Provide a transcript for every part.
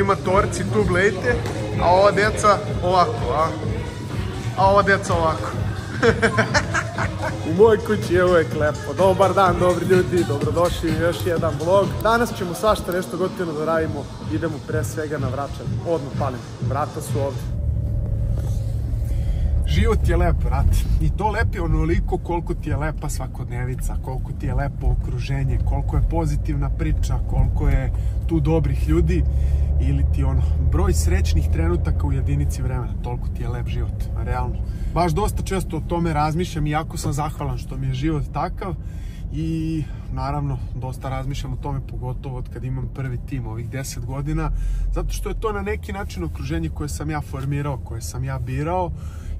vi matorci tu gledajte, a ova deca ovako, a? A ova deca ovako. U mojoj kući je uvek lepo. Dobar dan, dobri ljudi, dobrodošli u još jedan vlog. Danas ćemo svašta nešto gotivno da radimo. Idemo pre svega na vraćan. Odmah palim. Vrata su ovde. Život je lep, brat. I to lep je onoliko koliko ti je lepa svakodnevica, koliko ti je lepo okruženje, koliko je pozitivna priča, koliko je tu dobrih ljudi ili ti ono broj srećnih trenutaka u jedinici vremena, toliko ti je lep život, realno. Baš dosta često o tome razmišljam i jako sam zahvalan što mi je život takav i naravno dosta razmišljam o tome pogotovo od kad imam prvi tim ovih 10 godina zato što je to na neki način okruženje koje sam ja formirao, koje sam ja birao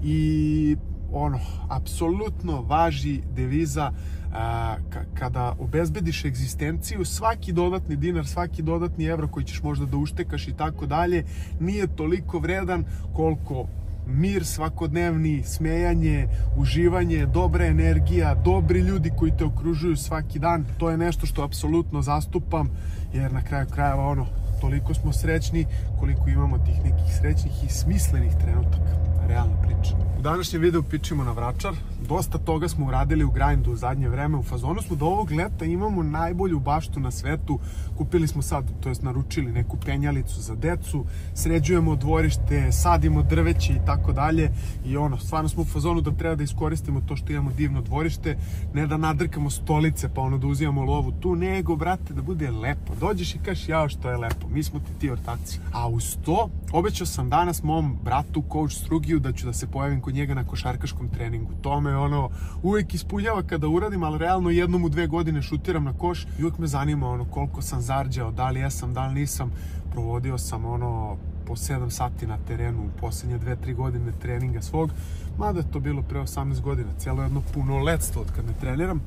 i ono, apsolutno važi deviza a, kada obezbediš egzistenciju, svaki dodatni dinar, svaki dodatni evro koji ćeš možda da uštekaš i tako dalje, nije toliko vredan koliko mir svakodnevni, smejanje, uživanje, dobra energija, dobri ljudi koji te okružuju svaki dan. To je nešto što apsolutno zastupam, jer na kraju krajeva ono, toliko smo srećni koliko imamo tih nekih srećnih i smislenih trenutaka. Realna priča. U današnjem videu pičimo na vračar. Dosta toga smo uradili u grindu u zadnje vreme. U fazonu smo do ovog leta imamo najbolju baštu na svetu. Kupili smo sad, to jest naručili neku penjalicu za decu, sređujemo dvorište, sadimo drveće i tako dalje. I ono, stvarno smo u fazonu da treba da iskoristimo to što imamo divno dvorište, ne da nadrkamo stolice pa ono da uzimamo lovu tu, nego, brate, da bude lepo. Dođeš i kaš, jao što je lepo, mi smo ti ti ortaci. A uz to, obećao sam danas mom bratu, coach Strugiju, da ću da se pojavim kod njega na košarkaškom treningu. To me ono uvek ispunjava kada uradim, ali realno jednom u dve godine šutiram na koš i uvek me zanima ono koliko sam zarđao, da li jesam, da li nisam. Provodio sam ono po 7 sati na terenu u poslednje 2-3 godine treninga svog, mada je to bilo pre 18 godina, cijelo jedno puno letstvo od kad ne treniram.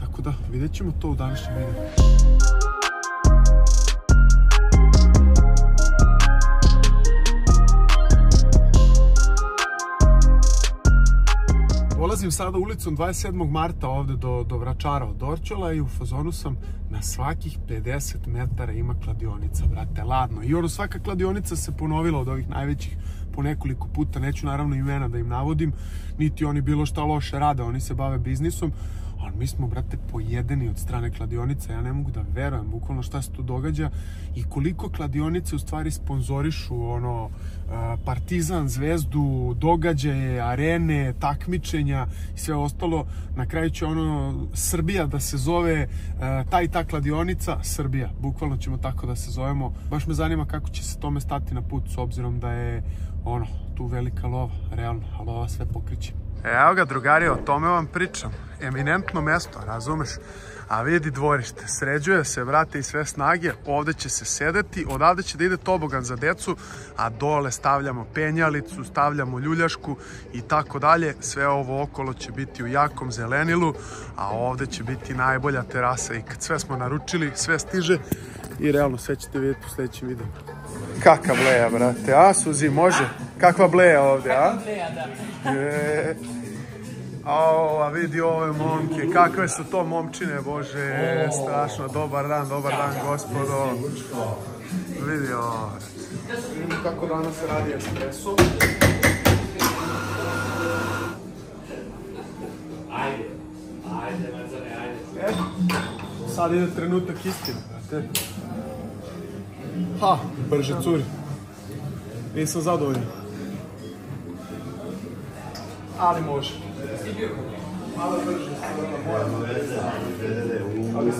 Tako da, vidjet ćemo to u današnjem videu. Sada ulicom 27. marta ovde do, do Vračara od Dorčola i u fazonu sam na svakih 50 metara ima kladionica, brate, ladno. I ono, svaka kladionica se ponovila od ovih najvećih po nekoliko puta, neću naravno imena da im navodim, niti oni bilo šta loše rade, oni se bave biznisom, ali mi smo, brate, pojedeni od strane kladionica, ja ne mogu da verujem bukvalno šta se tu događa i koliko kladionice u stvari sponzorišu ono, Partizan, Zvezdu, događaje, arene, takmičenja i sve ostalo. Na kraju će ono Srbija da se zove ta i ta kladionica Srbija. Bukvalno ćemo tako da se zovemo. Baš me zanima kako će se tome stati na put s obzirom da je ono, tu velika lova, realno, a lova sve pokriće. Evo ga, drugari, o tome vam pričam. Eminentno mesto, razumeš? A vidi dvorište, sređuje se, vrate, i sve snage, ovde će se sedeti, odavde će da ide tobogan za decu, a dole stavljamo penjalicu, stavljamo ljuljašku i tako dalje. Sve ovo okolo će biti u jakom zelenilu, a ovde će biti najbolja terasa i kad sve smo naručili, sve stiže i realno sve ćete vidjeti u sledećem videu. Kaka bleja, brate, a Suzi, može? Kakva bleja ovde, a? Kakva bleja, da. Je. O, a vidi ove momke, kakve su to momčine, bože, strašno, dobar dan, dobar dan, gospodo. Vidi ovo. Vidimo kako danas radi espresso. Ajde, ajde, Lazare, ajde. E, sad ide trenutak istine, brate. Ha, brže curi. Nisam zadovoljan. Ali može. Malo brže, Ali s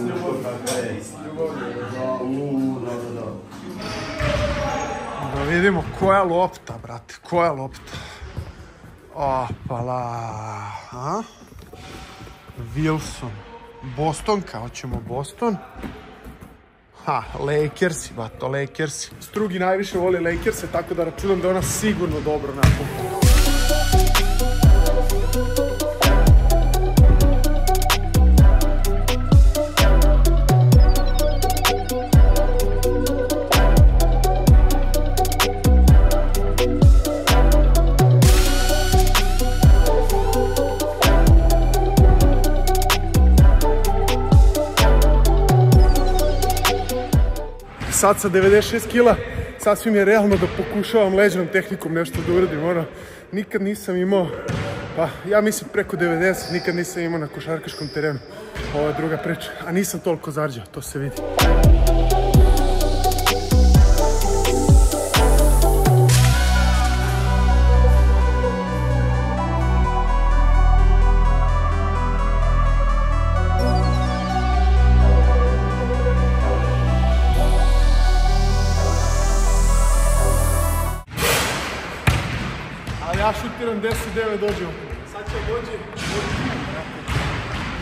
Da vidimo koja lopta, brate, koja lopta. Opala, a? Wilson. Bostonka, hoćemo Boston. Ha, Lakersi, bato, Lakersi. Strugi najviše voli Lakerse, tako da računam da ona sigurno dobro napumpa. Sad sa 96 kila sasvim je realno da pokušavam leđnom tehnikom nešto da uradim, ono, nikad nisam imao, pa ja mislim preko 90, nikad nisam imao na košarkaškom terenu, ovo je druga priča, a nisam toliko zarđao, to se vidi.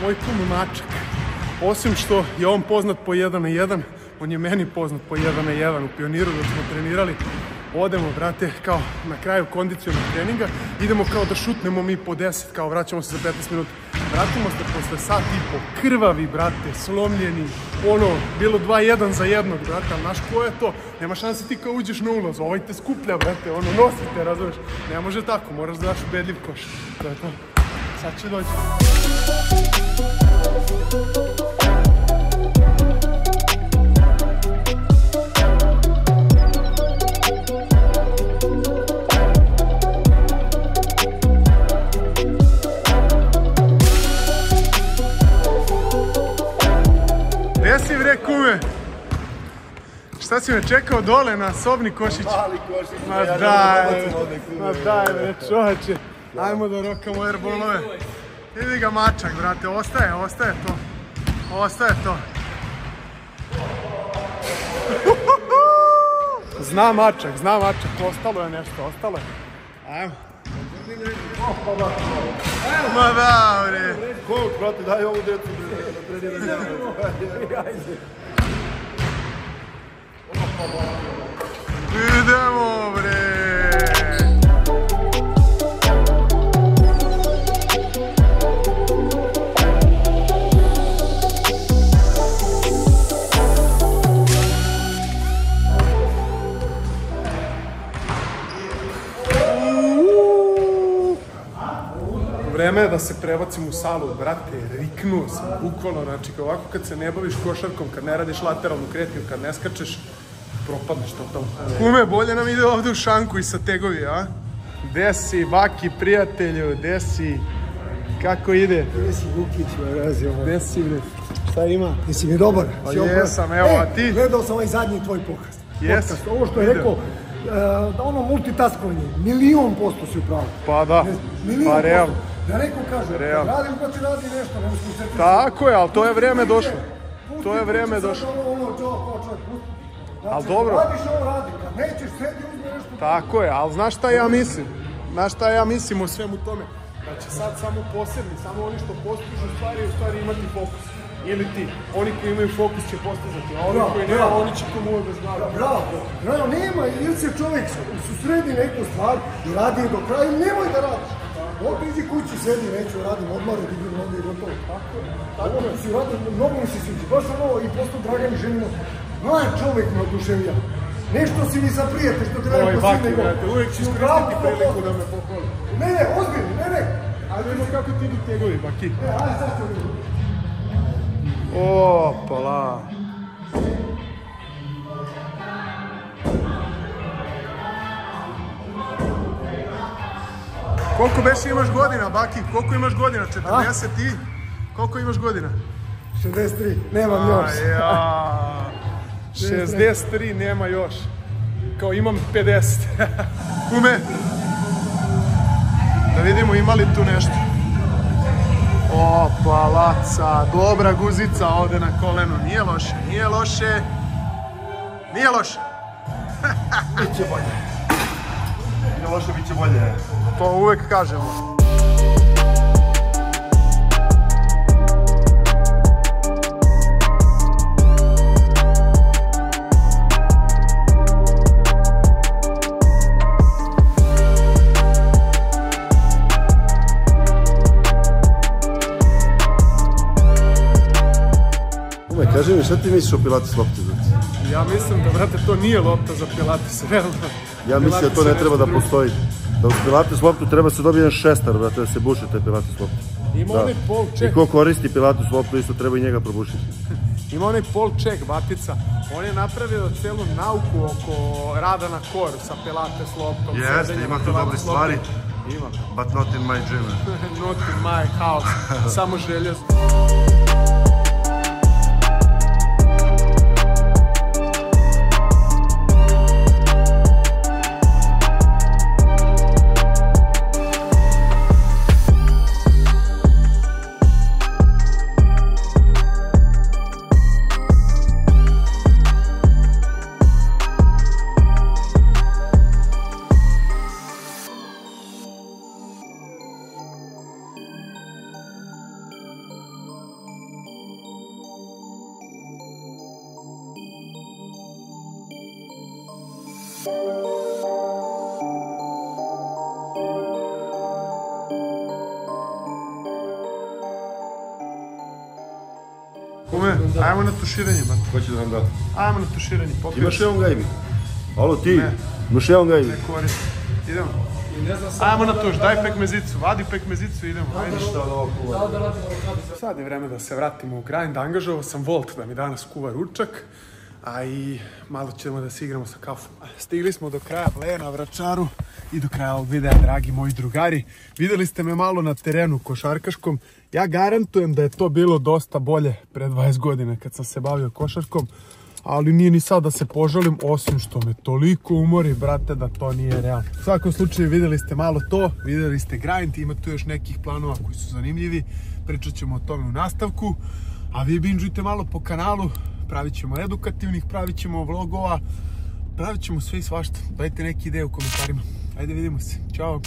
Moj kum Mačak. Osim što je on poznat po 1 na 1, on je meni poznat po 1 na 1 u pioniru dok smo trenirali. Odemo, brate, kao na kraju kondicionog treninga, idemo kao da šutnemo mi po 10, kao vraćamo se za 15 minuta. Vratimo se posle sat i po, krvavi, brate, slomljeni, ono, bilo 2-1 za jednog, brate, ali znaš ko je to? Nema šanse ti kao uđeš na ulaz, ovaj te skuplja, brate, ono, nosi te, razumeš? Ne može tako, moraš da daš ubedljiv koš. To je to. Sad će doći. Šta si me čekao dole na sobni košić? Mali košić, Ma ja daj, da ma daj bre čoveče. Ajmo da rokamo airbolove. Vidi ga mačak, brate, ostaje, ostaje to. Ostaje to. Zna mačak, zna mačak, ostalo je nešto, ostalo je. Ajmo. Ma da, bre. Coach, brate, daj ovu decu da treniraju. Idemo, bre. Vreme je da se prebacim u salu, brate, riknuo sam, bukvalno, znači ovako kad se ne baviš košarkom, kad ne radiš lateralnu kretnju, kad ne skačeš, propadneš totalno. Kume, bolje nam ide ovde u šanku i sa tegovi, a? Gde si, baki, prijatelju, gde si? Kako ide? Gde si Vukić, razio? Gde si, bre? Šta ima? Jesi mi dobar? Pa jesam, evo, a ti? E, gledao sam ovaj zadnji tvoj podcast. Jes. Podcast, ovo što je rekao, da ono multitaskovanje, milion posto si upravo. Pa da, Milion pa realno. Da neko kaže, Realno. kad radiš pa ti radi nešto, ne se Tako je, ali to je vreme došlo. To je vreme došlo. Ono, ono, čovjek, čovjek. Znači, Al dobro. Radiš ovo, radi, kad nećeš, sedi, uzme nešto. Tako je, ali znaš šta ja mislim? Znaš šta ja mislim o svemu tome? Da će sad samo posebni, samo oni što postižu stvari, u stvari imati fokus. Ili ti, oni koji imaju fokus će postizati, a oni Bravo, koji nema, oni će komu bez glave. Bravo, bravo, nema, ili se čovjek susredi neku stvar i radi je do kraja, ili nemoj da radiš. Ovdje iđi kući, sedi, neću, radim, odmara, dignem noge i gotovo. Tako je. Tako je. Si radim, mnogo mi se sviđa. Baš ono i posto Dragan ženimo. Mlad čovjek me oduševlja. Nešto si mi sa prijatelj, što te rekao baki, nego. uvek ću iskoristiti priliku da me pohvali. Ne, ne, ozbiljno, ne, ne. Ajde vidimo kako ti idu tegovi, baki. E, ajde sad ću vidjeti. Opala. Koliko beše imaš godina, Baki? Koliko imaš godina? 40 i? Koliko imaš godina? 63, nemam još. A ja. 63 nema još. Kao imam 50. Kume. Da vidimo ima li tu nešto. Opa, laca, dobra guzica ovde na kolenu. Nije loše, nije loše. Nije loše. Biće bolje. Nije loše, biće bolje. To uvek kažemo. Šta ti misliš o Pilates lopti? Ja mislim da, brate, to nije lopta za pilates, realno. Ja mislim da to ne treba da postoji. Da uz Pilates loptu treba se dobije jedan šestar, brate, da se buši taj Pilates loptu. Ima Da. onaj pol I ček. ko koristi Pilates loptu, isto treba i njega probušiti. Ima onaj Paul Check, batica. On je napravio celu nauku oko rada na koru sa pilates loptom. Jeste, ima tu dobre stvari. Ima. But not in my gym. Not in my house. Samo želje. Kume, ajmo na tuširanje, man. Ko će da nam da? Ajmo na tuširanje, popio Imaš jedan gajbi? Alo ti, Ne. imaš jedan gajbi? Ne koristi. Idemo. Ajmo na tuš, daj pekmezicu, vadi pekmezicu, idemo. Ajde. Sad je vreme da se vratimo u grind, angažovao sam Volt da mi danas kuva ručak, a i malo ćemo da se igramo sa kafom. Stigli smo do kraja Blena, Vračaru i do kraja ovog videa, dragi moji drugari. Videli ste me malo na terenu košarkaškom. Ja garantujem da je to bilo dosta bolje pre 20 godina kad sam se bavio košarkom, ali nije ni sad da se požalim, osim što me toliko umori, brate, da to nije realno. U svakom slučaju videli ste malo to, videli ste grind, ima tu još nekih planova koji su zanimljivi, pričat ćemo o tome u nastavku, a vi binžujte malo po kanalu, pravit ćemo edukativnih, pravit ćemo vlogova, pravit ćemo sve i svašta. Dajte neke ideje u komentarima. Ajde vidimo se. Ćao.